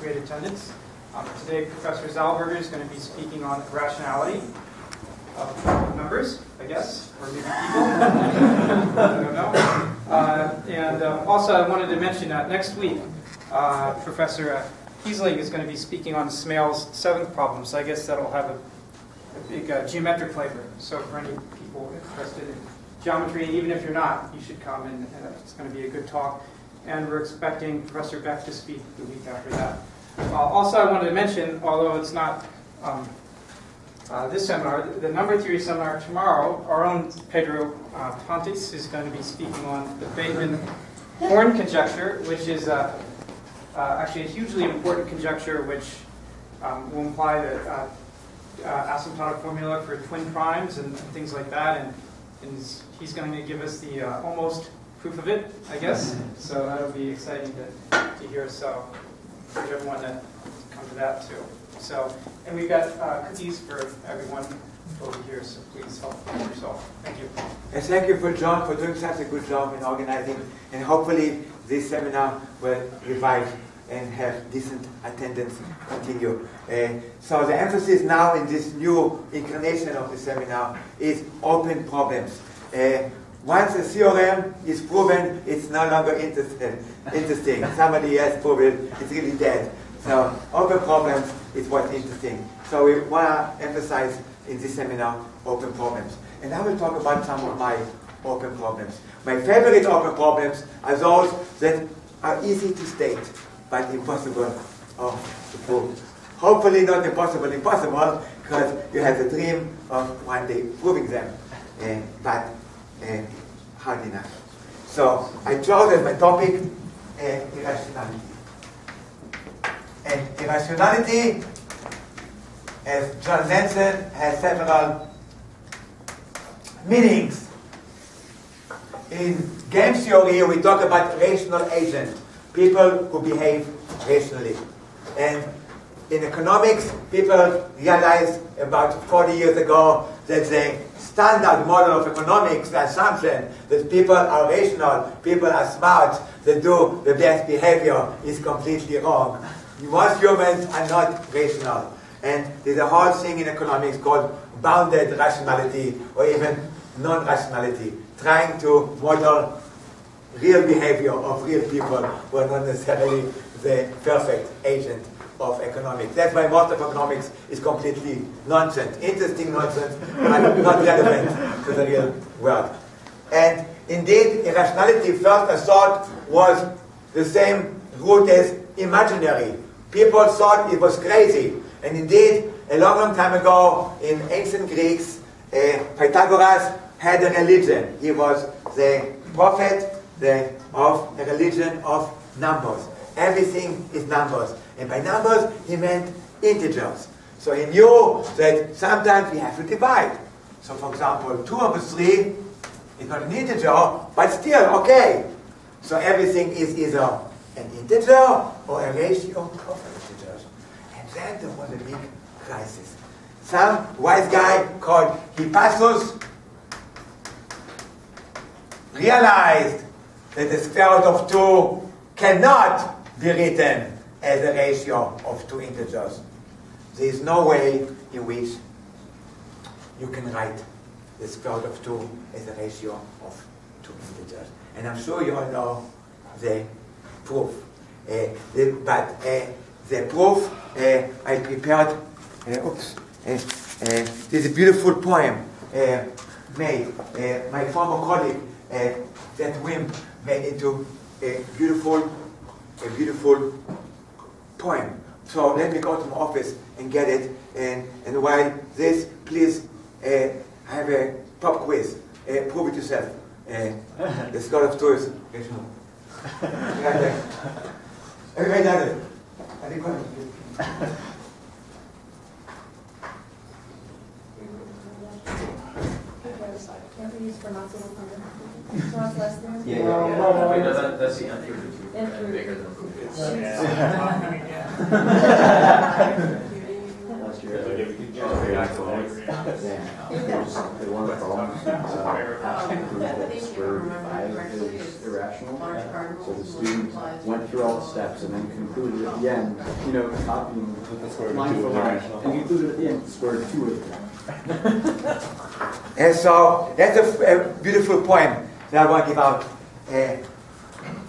great attendance. Um, Today, Professor Zeilberger is going to be speaking on rationality of numbers, I guess, or maybe people. I don't know. Uh, And uh, also, I wanted to mention that next week, uh, Professor Kiesling is going to be speaking on Smale's seventh problem, so I guess that'll have a a big uh, geometric flavor. So for any people interested in geometry, and even if you're not, you should come, and and it's going to be a good talk and we're expecting Professor Beck to speak the week after that. Uh, also, I wanted to mention, although it's not um, uh, this seminar, the number theory seminar tomorrow, our own Pedro uh, Pontes is going to be speaking on the Bateman-Horn conjecture, which is uh, actually a hugely important conjecture which um, will imply the uh, uh, asymptotic formula for twin primes and, and things like that. And, and he's, going to give us the almost proof of it, I guess. So that'll be exciting to, to hear. So encourage everyone to come to that too. So, and we've got uh, cookies for everyone over here, so please help yourself. Thank you. And thank you for John for doing such a good job in organizing. And hopefully this seminar will revive and have decent attendance continue. Uh, so the emphasis now in this new incarnation of the seminar is open problems. Uh, once a theorem is proven, it's no longer interested, interesting. Somebody has proved it, it's really dead. So open problems is what's interesting. So we want to emphasize in this seminar open problems. And I will talk about some of my open problems. My favorite open problems are those that are easy to state, but impossible to prove. Hopefully not impossible, impossible, because you have the dream of one day proving them. Uh, but So I chose as my topic uh, irrationality. And irrationality, as John Nansen has several meanings. In game theory, we talk about rational agents, people who behave rationally. And in economics, people realized about 40 years ago that the standard model of economics, the assumption that people are rational, people are smart, they do the best behavior, is completely wrong. Most humans are not rational. And there's a whole thing in economics called bounded rationality or even non-rationality, trying to model real behavior of real people who are not necessarily the perfect agent of economics. That's why most of economics is completely nonsense, interesting nonsense, but not relevant to the real world. And indeed, irrationality, first thought, was the same root as imaginary. People thought it was crazy. And indeed, a long, long time ago, in ancient Greeks, uh, Pythagoras had a religion. He was the prophet the, of a religion of numbers. Everything is numbers. And by numbers, he meant integers. So he knew that sometimes we have to divide. So for example, 2 over 3 is not an integer, but still okay. So everything is either an integer or a ratio of integers. And then there was a big crisis. Some wise guy called Hippasus realized that the square root of 2 cannot be written as a ratio of two integers. There is no way in which you can write the square root of 2 as a ratio of two integers. And I'm sure you all know the proof. Uh, the, but uh, the proof uh, I prepared, oops, there's a beautiful poem made. my former colleague, that Wim, made into a beautiful, a beautiful poem. So let me go to my office and get it. And, and while this, please uh, have a pop quiz. Uh, prove it yourself. Uh, the score of two is right there. Everybody does it. I think one. Can't we use for not so So it's less than? Yeah, yeah, yeah. no, no, Wait, no. that, that's the entry. Entry. Bigger than. Last year. Yeah. They want to call them, square root of five is irrational. So the student went through all the steps and then concluded at the end, you know, copying line for line, and concluded at the end, square root of two is irrational. And so that's a, a beautiful poem that I want to give out. Uh,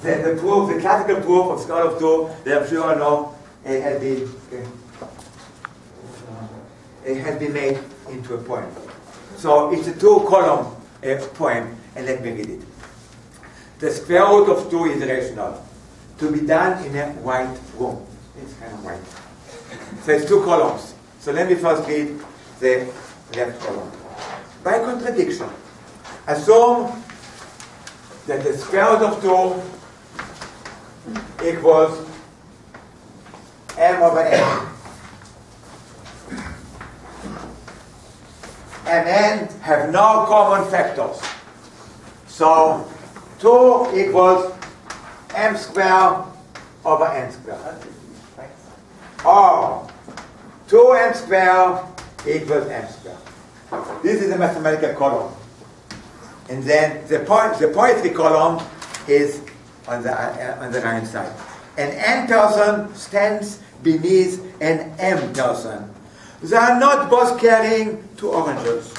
the, the proof, the classical proof of root of two, that I'm sure you know, uh, has been uh, has been made into a poem. So it's a two-column uh, poem, and let me read it. The square root of two is rational, to be done in a white room. It's kind of white. So it's two columns. So let me first read the left column. By contradiction, assume that the square root of 2 equals m over n. And n have no common factors. So 2 equals m squared over n squared. Or 2m squared equals m squared. This is the mathematical column. And then the, point, the poetry column is on the, uh, on the right side. An n person stands beneath an m person. They are not both carrying two oranges.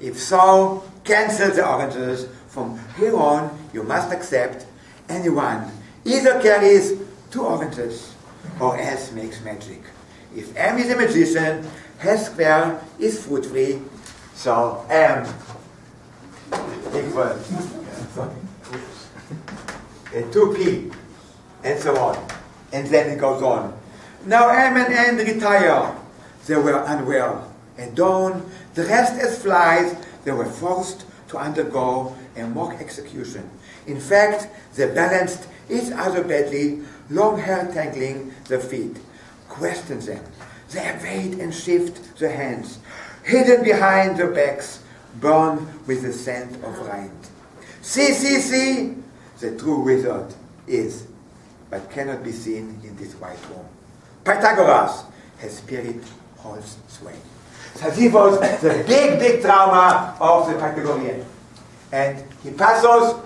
If so, cancel the oranges. From here on, you must accept anyone either carries two oranges or else makes magic. If M is a magician, S square is fruit free, so M equals uh, 2p, and so on. And then it goes on. Now M and N retire. They were unwell. At dawn, dressed as flies, they were forced to undergo a mock execution. In fact, they balanced each other badly, long hair tangling their feet. Question them. They evade and shift their hands, hidden behind their backs, burn with the scent of rind. See, see, see! The true wizard is, but cannot be seen in this white room. Pythagoras, his spirit holds sway. So this was the big, big trauma of the Pythagorean. And Hippasos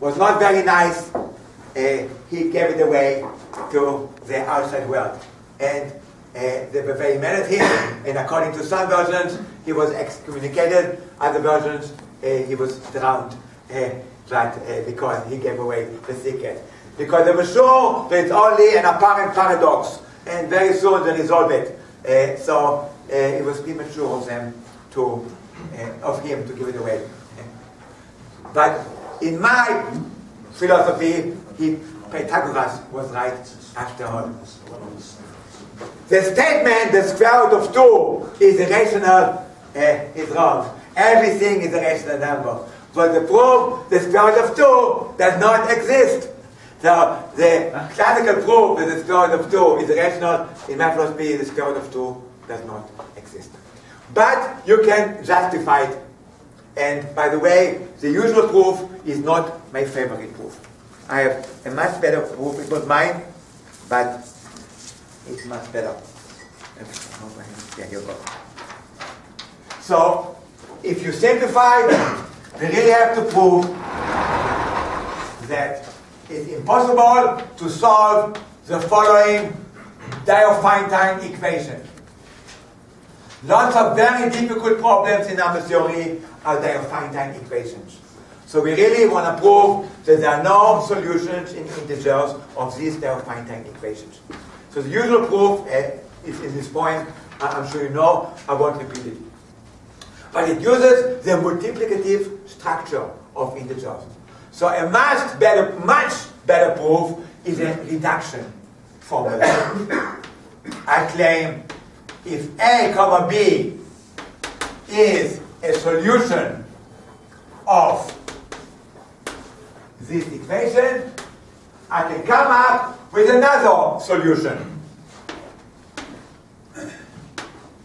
was not very nice. Uh, he gave it away to the outside world. And Eh, they were very mad at him. And according to some versions, he was excommunicated. Other versions, uh, he was drowned. Eh, but uh, because he gave away the secret. Because they were sure that it's only an apparent paradox. And very soon they resolve it. So it was premature of them to, of him to give it away. But in my philosophy, he, Pythagoras was right after all. The statement, the square root of 2 is irrational, uh, is wrong. Everything is a rational number. But the proof, the square root of 2 does not exist. So the classical proof that the square root of 2 is irrational, in my philosophy, the square root of 2 does not exist. But you can justify it. And by the way, the usual proof is not my favorite proof. I have a much better proof. It was mine, but it's much better. Yeah, you go. So, if you simplify, we really have to prove that it's impossible to solve the following Diophantine equation. Lots of very difficult problems in number theory are Diophantine equations. So we really want to prove that there are no solutions in integers of these Diophantine equations. So the usual proof uh, is in this point, I'm sure you know, I won't repeat it. But it uses the multiplicative structure of integers. So a much better, much better proof is a reduction formula. I claim if A comma B is a solution of this equation, I can come up with another solution.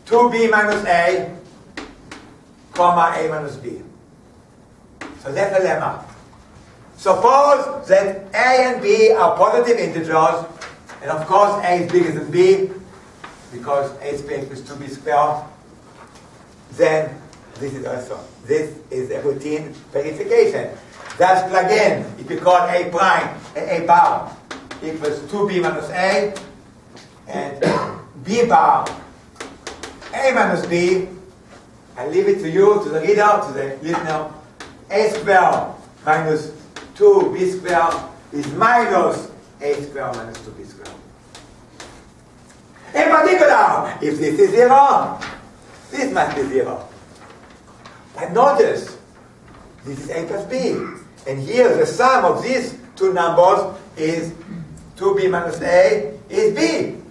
2b minus a, comma a minus b. So that's a lemma. Suppose that a and b are positive integers, and of course a is bigger than b, because a squared equals 2b squared, then this is also, this is a routine verification. Thus plug in, if you call A prime, A, a bar equals 2B minus A, and B bar, A minus B, I leave it to you, to the reader, to the listener, A square minus 2B square is minus A square minus 2B square. In particular, if this is zero, this must be zero. But notice, this is A plus B. And here the sum of these two numbers is 2B minus A is B.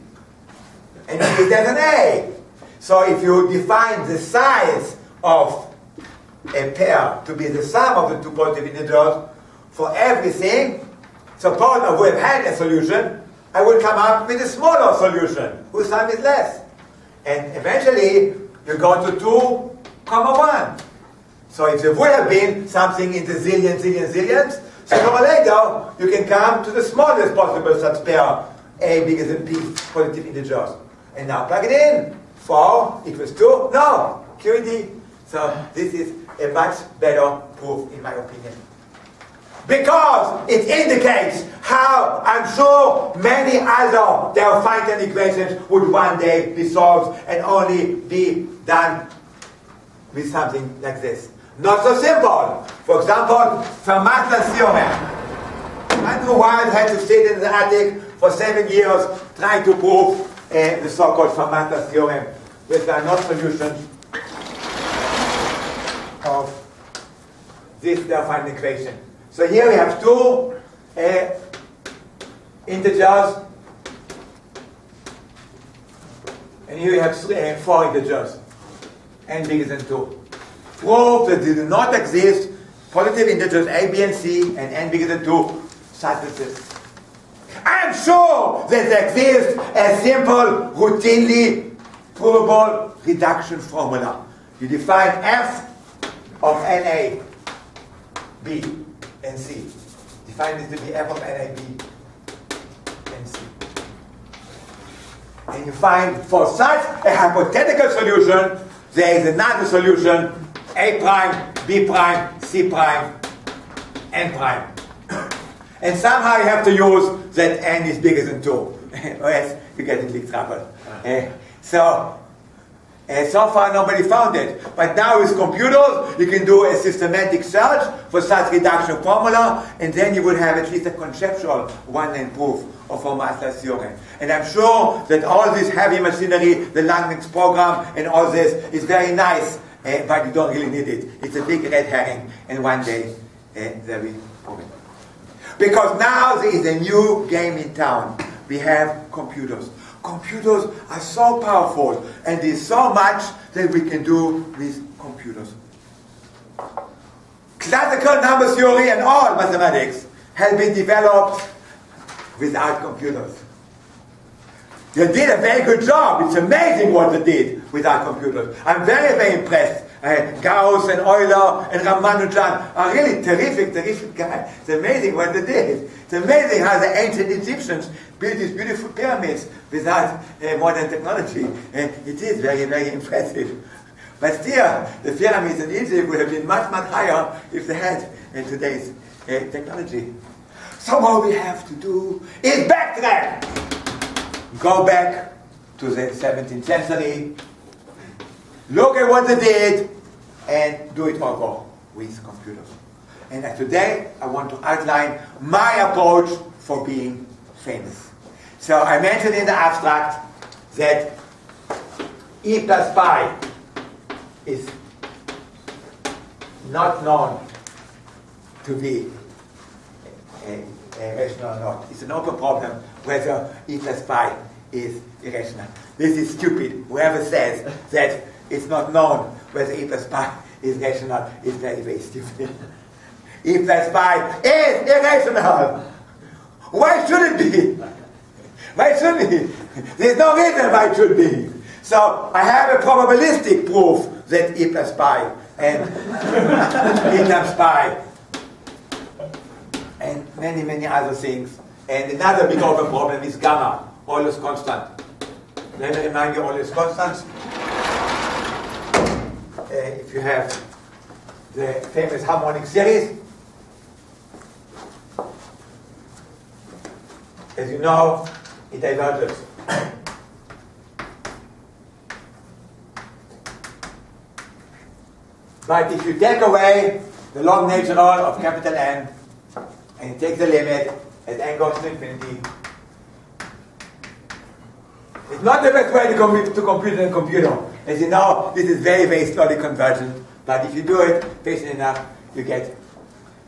And B is an A. So if you define the size of a pair to be the sum of the two positive integers for everything, suppose I would have had a solution, I would come up with a smaller solution whose sum is less. And eventually, you go to 2 comma 1. So if there would have been something in the zillion, zillion, zillions, sooner or later, you can come to the smallest possible such pair, a bigger than b, positive integers. And now plug it in. 4 equals 2. No, QED. So this is a much better proof, in my opinion. Because it indicates how I'm sure many other Diophantine equations would one day be solved and only be done with something like this. Not so simple. For example, theorem. Andrew Wiles had to sit in the attic for seven years trying to prove uh, the so-called Fermat's theorem with the not solution of this Diophantine equation. So here we have two uh, integers, and here we have three, uh, four integers, n bigger than 2. Prove that they do not exist positive integers a, b, and c, and n bigger than 2 substances. I'm sure that there exists a simple, routinely provable reduction formula. You define f of NA, B, and C. Define this to be f of NA, B, and C. And you find for such a hypothetical solution, there is another solution, A prime, B prime, C prime, N prime. And somehow you have to use that N is bigger than 2, or else you get in big trouble. Uh, so and so far nobody found it. But now with computers, you can do a systematic search for such reduction formula, and then you would have at least a conceptual one-end proof of Fermat's theorem. And I'm sure that all this heavy machinery, the Langlands program, and all this is very nice, uh, but you don't really need it. It's a big red herring, and one day uh, there will be Because now there is a new game in town. We have computers computers are so powerful and there's so much that we can do with computers. Classical number theory and all mathematics have been developed without computers. They did a very good job. It's amazing what they did without computers. I'm very, very impressed. Uh, Gauss and Euler and Ramanujan are really terrific, terrific guys. It's amazing what they did. It's amazing how the ancient Egyptians built these beautiful pyramids without uh, modern technology. Uh, it is very, very impressive. But still, the pyramids in Egypt would have been much, much higher if they had uh, today's uh, technology. So what we have to do is back backtrack. Go back to the 17th century, look at what they did, and do it over with computers. And today, I want to outline my approach for being famous. So I mentioned in the abstract that e plus pi is not known to be a, a rational or not. It's an open problem whether e plus pi is irrational. This is stupid. Whoever says that it's not known whether e pi is rational is very, very stupid. e pi is irrational. Why should it be? Why shouldn't it? There's no reason why it should be. So I have a probabilistic proof that e plus pi and e times pi and many, many other things. And another big open problem is gamma, Euler's constant. Let me remind you Euler's constant. Uh, if you have the famous harmonic series, as you know, it diverges. But if you take away the log natural of capital N and you take the limit as n goes to infinity, it's not the best way to, compute, to compute in a computer. As you know, this is very, very slowly convergent. But if you do it patient enough, you get.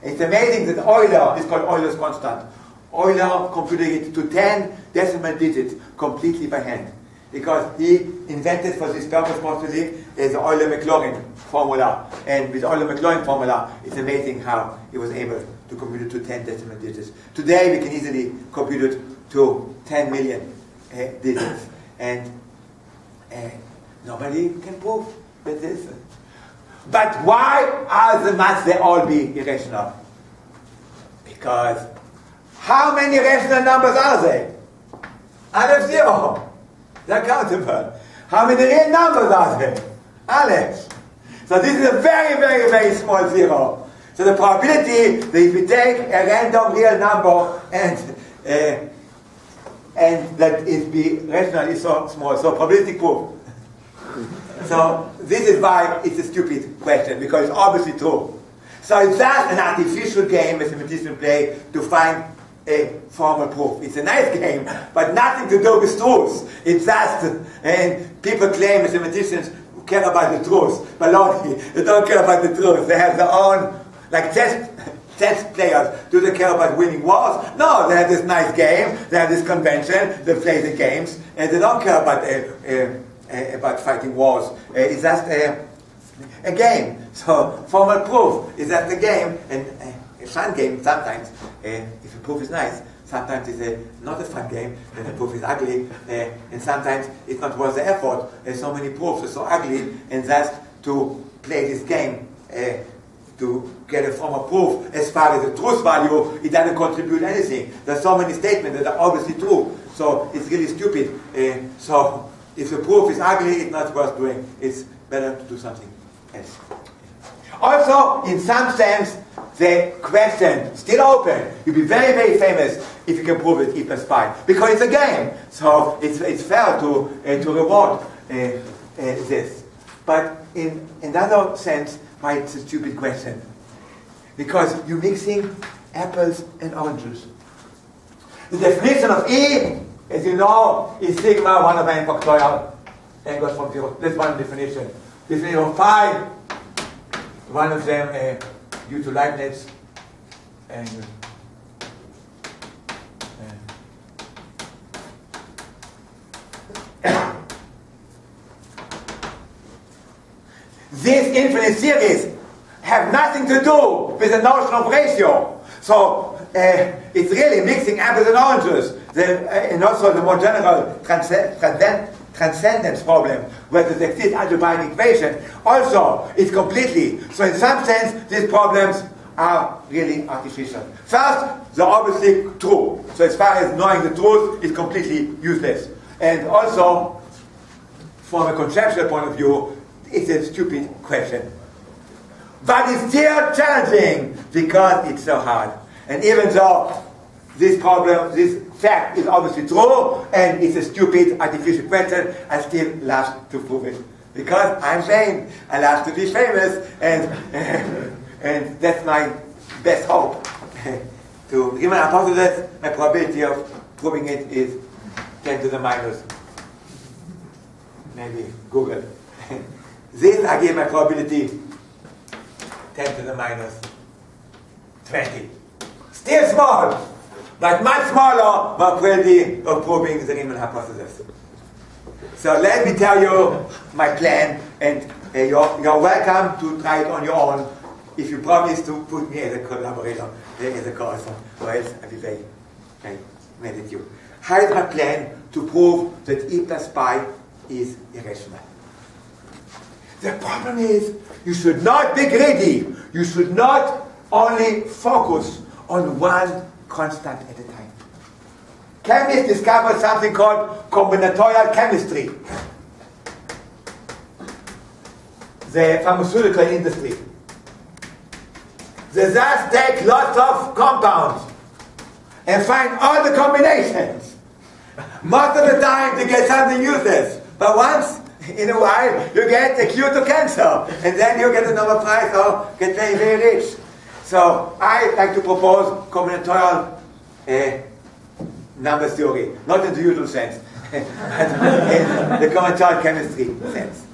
It's amazing that Euler is called Euler's constant. Euler computed it to 10 decimal digits completely by hand. Because he invented for this purpose mostly is the Euler-Maclaurin formula. And with Euler-Maclaurin formula, it's amazing how he was able to compute it to 10 decimal digits. Today, we can easily compute it to 10 million uh, digits. And uh, nobody can prove that this. But why are the must they all be irrational? Because how many rational numbers are there? Out of zero. They're countable. How many real numbers are there? Alex. So this is a very, very, very small zero. So the probability that if we take a random real number and uh, and that it be rational is so small, so probability proof. So this is why it's a stupid question, because it's obviously true. So it's just an artificial game mathematicians play to find a formal proof. It's a nice game, but nothing to do with truth. It's just, and people claim mathematicians care about the truth. But Lord, they don't care about the truth. They have their own, like chess, chess players. Do they care about winning wars? No, they have this nice game. They have this convention. They play the games, and they don't care about uh, uh, about fighting wars. Uh, it's just a, a game. So formal proof is just a game, and uh, a fun game sometimes. Uh, if the proof is nice, sometimes it's a, not a fun game, and the proof is ugly, uh, and sometimes it's not worth the effort. There's so many proofs are so ugly, and just to play this game, uh, to get a form of proof as far as the truth value, it doesn't contribute anything. There's so many statements that are obviously true, so it's really stupid. Uh, so if the proof is ugly, it's not worth doing. It's better to do something else. Also, in some sense, the question still open. You'll be very, very famous if you can prove it e plus pi. Because it's a game. So it's, it's fair to, uh, to reward uh, uh, this. But in another sense, why it's a stupid question? Because you're mixing apples and oranges. The definition of E, as you know, is sigma 1 over n factorial. n from 0. That's one definition. Definition of pi, one of them uh, due to Leibniz and These infinite series have nothing to do with the notion of ratio. So uh, it's really mixing apples and oranges. Uh, and also the more general transcend, transcendence problem, where there exists algebraic equation, also is completely. So in some sense, these problems are really artificial. First, they're obviously true. So as far as knowing the truth is completely useless. And also, from a conceptual point of view, it's a stupid question. But it's still challenging because it's so hard. And even though this problem, this fact is obviously true, and it's a stupid artificial question, I still love to prove it. Because I'm vain, I love to be famous, and, and that's my best hope. to give an hypothesis, my probability of proving it is 10 to the minus, maybe googol. this I give my probability 10 to the minus 20. Still small, but much smaller probability of proving the Riemann hypothesis. So let me tell you my plan, and uh, you're, you're welcome to try it on your own if you promise to put me as a collaborator, uh, as a co-author, or else I'll be very, very mad at you. How is my plan to prove that e plus pi is irrational? The problem is, you should not be greedy. You should not only focus on one constant at a time. Chemists discovered something called combinatorial chemistry. the pharmaceutical industry. They thus take lots of compounds and find all the combinations. Most of the time they get something useless, but once in a while you get a cure to cancer, and then you get a Nobel Prize or get very, very rich. So I like to propose combinatorial uh, number theory, not in the usual sense, but in the combinatorial chemistry sense.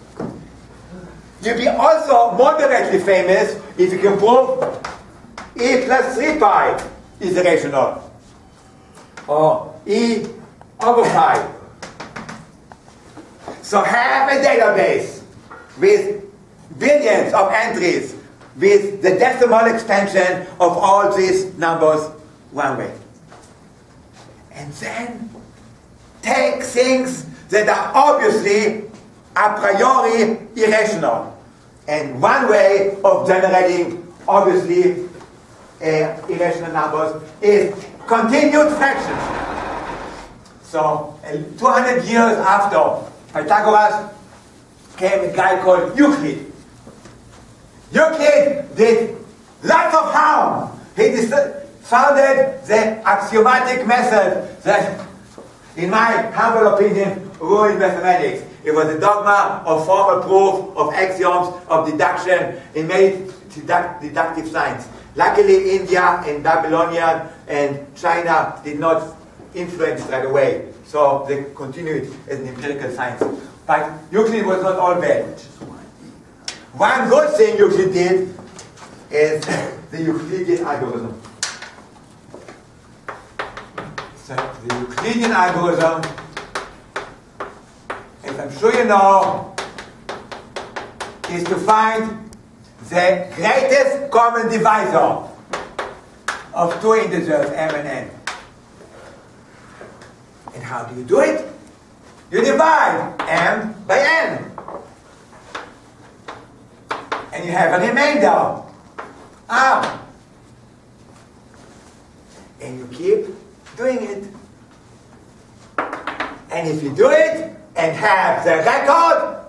You'll be also moderately famous if you can prove e plus 3 pi is irrational. Or e over pi. So have a database with billions of entries with the decimal extension of all these numbers one way. And then take things that are obviously a priori irrational. And one way of generating obviously uh, irrational numbers is continued fractions. So uh, 200 years after Pythagoras came a guy called Euclid. Euclid did lots of harm. He founded the axiomatic method that, in my humble opinion, ruined mathematics. It was a dogma of formal proof, of axioms, of deduction. It made deduct deductive science. Luckily, India and Babylonian and China did not influence right away. So they continued as an empirical science. But Euclid was not all bad. One good thing Euclid did is the Euclidean algorithm. So the Euclidean algorithm, as I'm sure you know, is to find the greatest common divisor of two integers, m and n. And how do you do it? You divide m by n. And you have a remainder, r. And you keep doing it. And if you do it and have the record,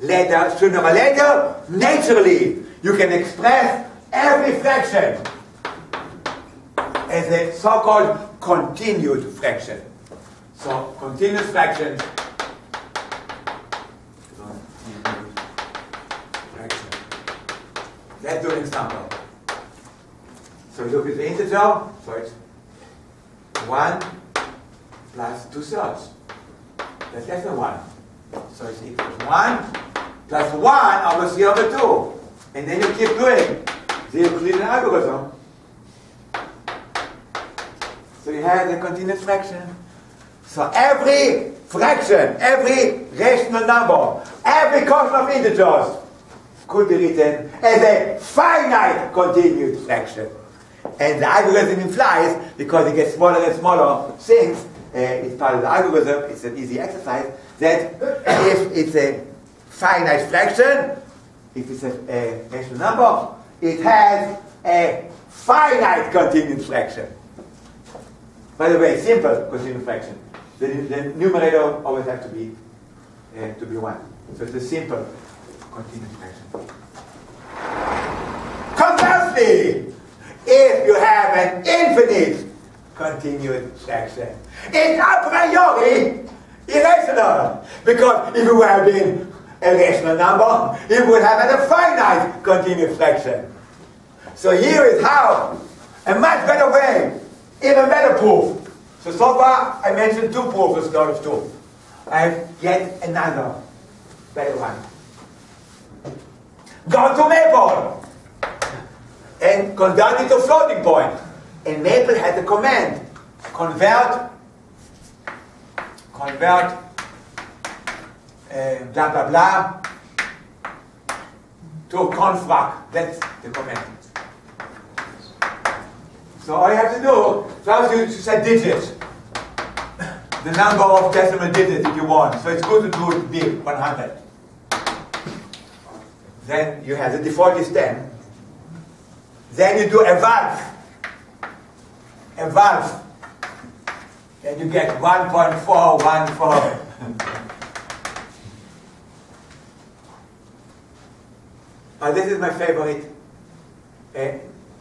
later, sooner or later, naturally, you can express every fraction as a so-called continued fraction. So continuous fractions fraction. Let's do an example. So we look at the integer, so it's 1 plus 2 thirds. That's less than 1. So it's equals 1 plus 1 over 3 over 2. And then you keep doing the Euclidean algorithm. So you have the continuous fraction. So every fraction, every rational number, every constant of integers could be written as a finite continued fraction. And the algorithm implies, because it gets smaller and smaller things, uh, it's part of the algorithm, it's an easy exercise, that if it's a finite fraction, if it's a, a rational number, it has a finite continued fraction. By the way, simple continued fraction. The, the numerator always has to be uh, to be one. So it's a simple Conversely, if you have an infinite continued fraction, it's a priori irrational. Because if it have been a rational number, it would have had a finite continued fraction. So here is how, a much better way, even better proof. So so far I mentioned two proofs of storage two. I have yet another better one. Go to Maple and convert it to floating point. And Maple had the command, convert, convert, uh, blah blah blah, to confrac. That's the command. So all you have to do, first you set digits. The number of decimal digits if you want. So it's good to do it big, 100. Then you have the default is 10. Then you do evalf. A valve. And you get 1.414. Uh, this is my favorite uh,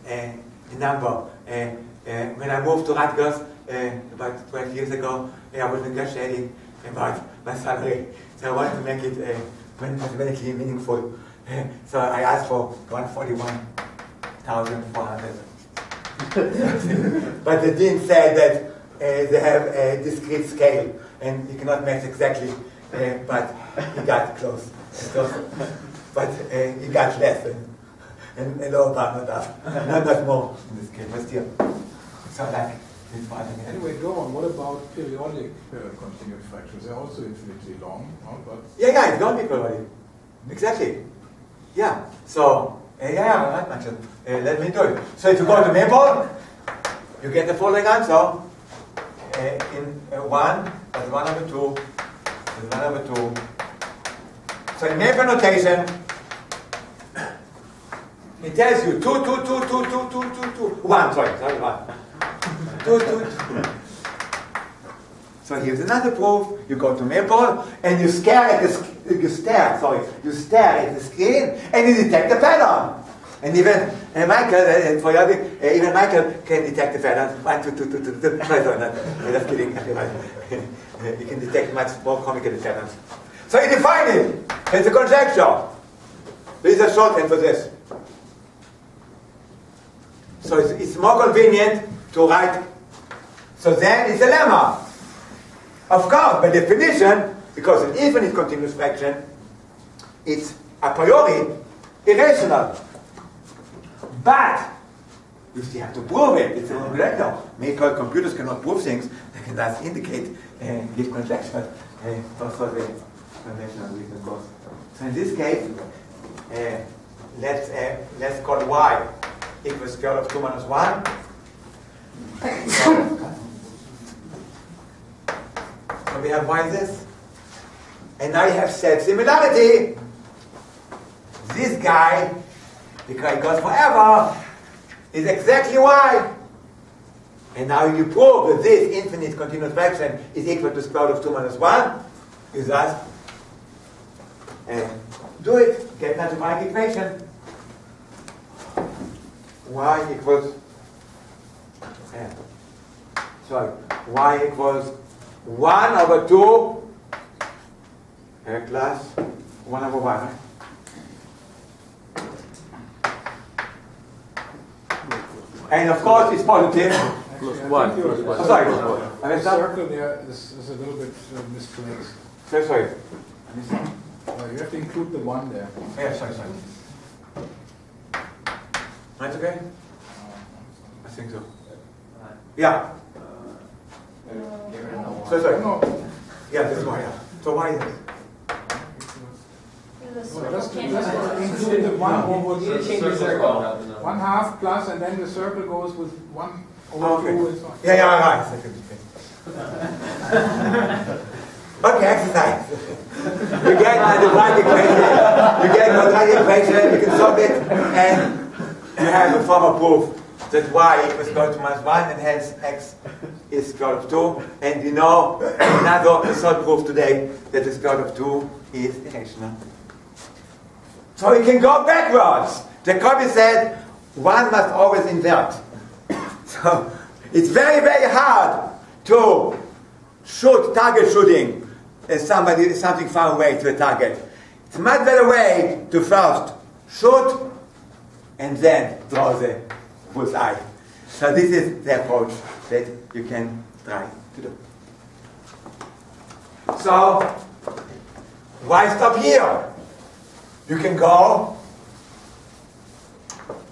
uh, number. Uh, uh, when I moved to Rutgers uh, about 12 years ago, I was negotiating about my salary. So I wanted to make it uh, mathematically meaningful. so I asked for 141,400. but the dean said that uh, they have a discrete scale and you cannot match exactly, uh, but he got close. but uh, he got less and, and, and lower part not up. Not much more in this case, but still. So like. Anyway, go on. What about periodic uh, continuous fractions? They're also infinitely long, no? but Yeah, yeah, it's going to be periodic. Exactly. Yeah. So, uh, yeah, right, Michael. Uh, let me do it. So if you go to Maple, you get the following answer. Uh, in 1 plus 1 over 2 plus 1 over 2. So in Maple notation, it tells you 2, 2, 2, 2, 2, 2, 2, 2, 1, sorry, sorry, 1. 2, 2, 2. So here's another proof. You go to Maple and you scare at the you stare, sorry, you stare at the screen and you detect the pattern. And even uh, Michael, uh, for your, uh, even Michael can detect the pattern. One, two, two, two, two, two. Sorry, just kidding. you can detect much more comical patterns. So you define it. It's a conjecture. This is a shorthand for this. So it's, it's more convenient to write. So then it's a lemma. Of course, by definition, because an infinite continuous fraction, it's a priori irrational. But you still have to prove it. It's a regulator. Maple computers cannot prove things. They can just indicate give conjecture uh, for the conventional reason. So in this case, uh, let's uh, let's call y equals square root of two minus one. So we have y this. And I have said similarity. This guy, because goes forever, is exactly why. And now you prove that this infinite continuous fraction is equal to square root of 2 minus 1. You just uh, do it. Get an algebraic equation. y equals, uh, sorry, y equals 1 over 2 uh, plus 1 over 1. And of course it's positive. Plus one. Oh, sorry. I The messed circle there is, is a little bit uh, misplaced. Sorry, sorry. Uh, you have to include the one there. Yeah, sorry, sorry. That's okay? I think so. Yeah. So sorry. No, Yeah, this is why. Yeah. So why is it? The circle just, can't just include the one over You the change circle. one half plus, and then the circle goes with one over Okay. two and so on. Yeah, yeah, right. Okay. okay, exercise. you get an algebraic equation. You get an algebraic equation. You can solve it, and you have a formal proof that y equals square to minus one, and hence x is square root of two. And you know another solid proof today that the square root of two is irrational. So we can go backwards. Jacobi said one must always invert. So it's very, very hard to shoot target shooting as somebody something far away to a target. It's much better way to first shoot and then draw the bullseye. So this is the approach that you can try to do. So why stop here? You can go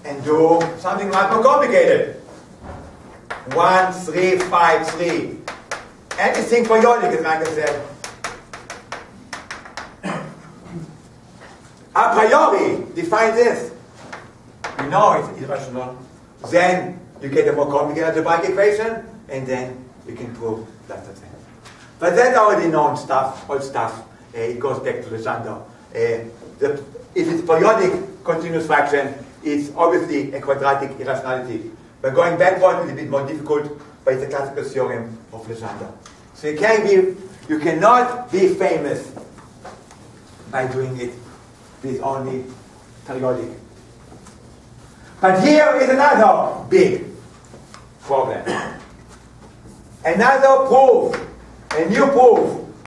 and do something much more complicated. One, three, five, three. Anything for periodic, as Michael said. A priori, define this. You know it's irrational. Then you get a more complicated algebraic equation, and then you can prove that it. But that's already known stuff, old stuff. Uh, it goes back to Legendre. Uh, the, if it's periodic continuous fraction, it's obviously a quadratic irrationality. But going backward is a bit more difficult, but it's a classical theorem of Legendre. So you can be, you cannot be famous by doing it with only periodic. But here is another big problem. Another proof, a new proof